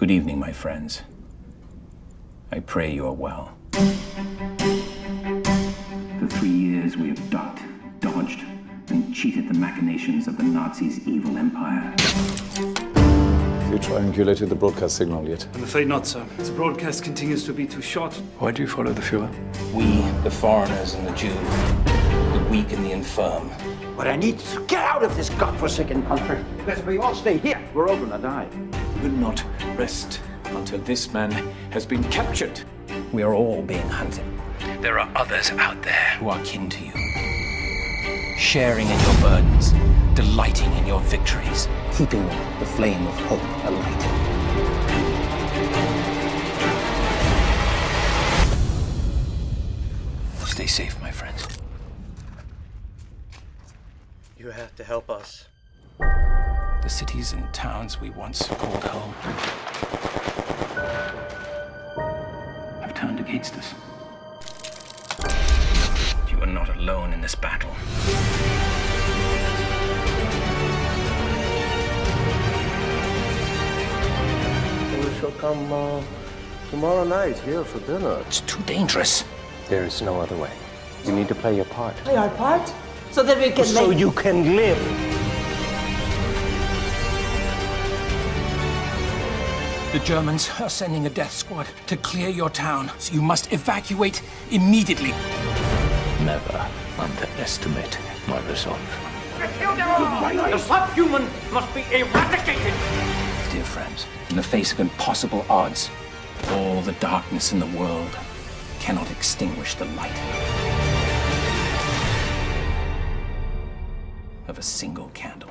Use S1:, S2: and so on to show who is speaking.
S1: Good evening, my friends. I pray you are well. For three years, we have ducked, dodged, and cheated the machinations of the Nazis' evil empire.
S2: Have You triangulated the broadcast signal yet?
S3: I'm afraid not, sir. The broadcast continues to be too short.
S2: Why do you follow the Fuhrer?
S1: We, the foreigners and the Jew, the weak and the infirm,
S4: What I need is to get out of this godforsaken country. Because if we all stay here, we're all gonna die.
S5: Will not rest until this man has been captured.
S1: we are all being hunted. There are others out there who are kin to you, sharing in your burdens, delighting in your victories, keeping the flame of hope alight. Stay safe, my friends.
S6: You have to help us.
S1: The cities and towns we once called home have turned against us. You are not alone in this battle.
S7: We shall come uh, tomorrow night here for dinner.
S1: It's too dangerous.
S7: There is no other way. You need to play your part.
S8: Play our part so that we can make.
S7: So
S8: make
S7: you can live.
S1: The Germans are sending a death squad to clear your town, so you must evacuate immediately.
S5: Never underestimate my resolve.
S4: The subhuman must be eradicated.
S1: Dear friends, in the face of impossible odds, all the darkness in the world cannot extinguish the light of a single candle.